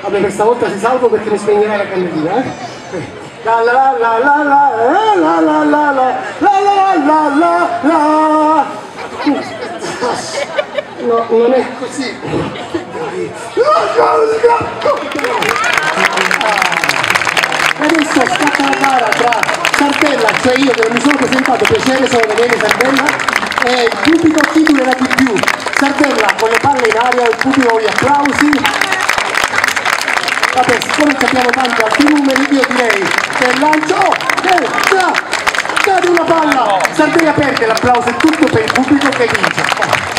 Vabbè questa volta si salvo perché mi spegnerà la candelina, eh? La la la la la la la la la la la la No, non è così. Dai. Adesso scatta la gara tra Sardella, cioè io che non mi sono presentato, piacere, sono Daniele Sardella, e il pubblico titolo era di più. Sardella con le palle in aria, il pubblico gli applausi. Vabbè, siccome abbiamo tanti altri numeri, io direi che lancio... Oh, eh, cade una palla! Sardegna perde, l'applauso è tutto per il pubblico che vince.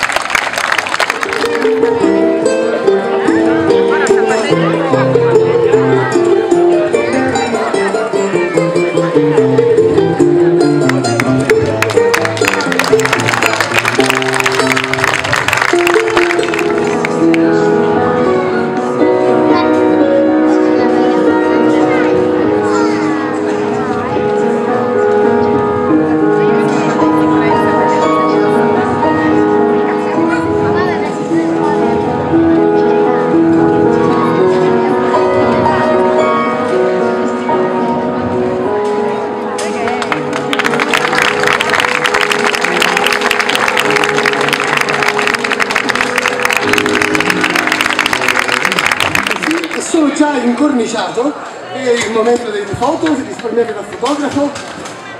E sono già incorniciato, è il momento delle foto, risparmiate dal fotografo,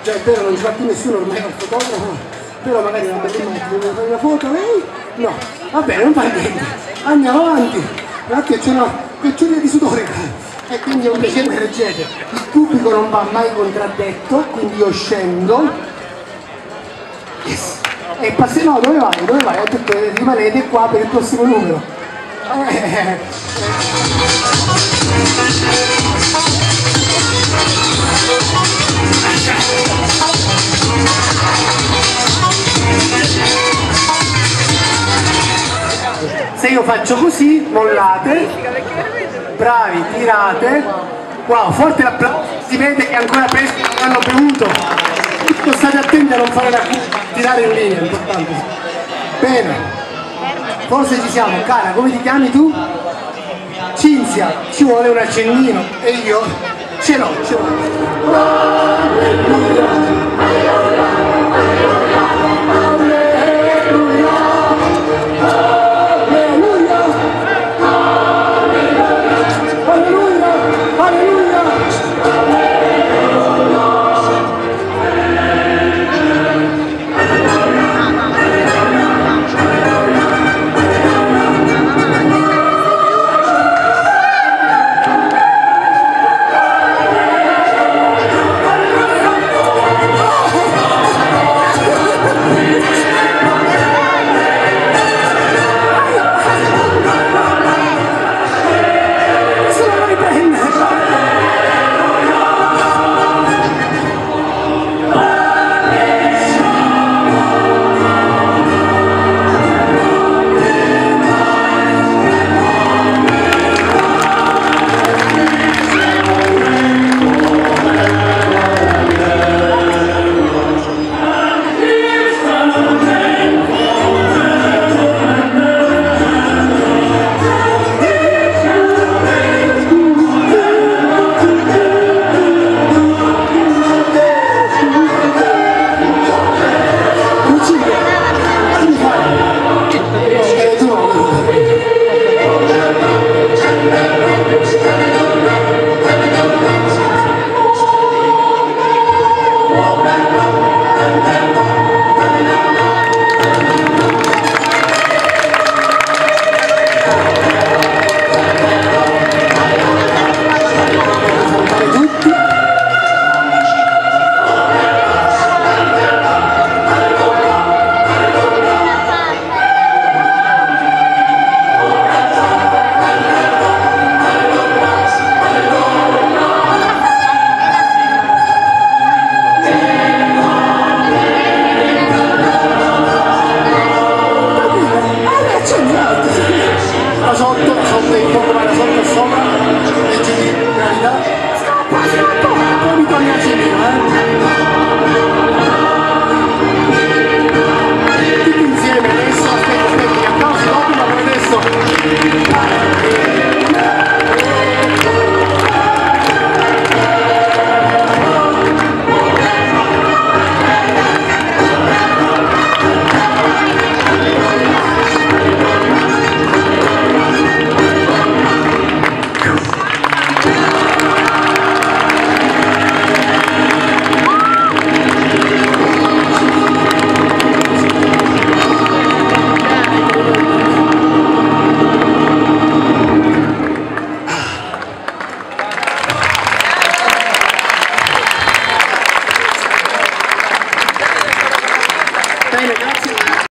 già è vero non ci va più nessuno ormai al fotografo, però magari una bella immagine, una foto lei? No, va bene, non fa niente, andiamo avanti, perché c'è una peccioria di sudore e quindi è un piacere che leggete, il pubblico non va mai contraddetto, quindi io scendo, yes. e passi, no dove vai? Dove vai? Ho detto rimanete qua per il prossimo numero. Eh, Se io faccio così, mollate, bravi, tirate, wow, forte l'applauso, si vede che ancora presto non hanno bevuto. Tutto state attenti a non fare la tirare in linea, è importante. Bene, forse ci siamo, cara, come ti chiami tu? Cinzia, ci vuole un accendino e io ce l'ho, ce l'ho.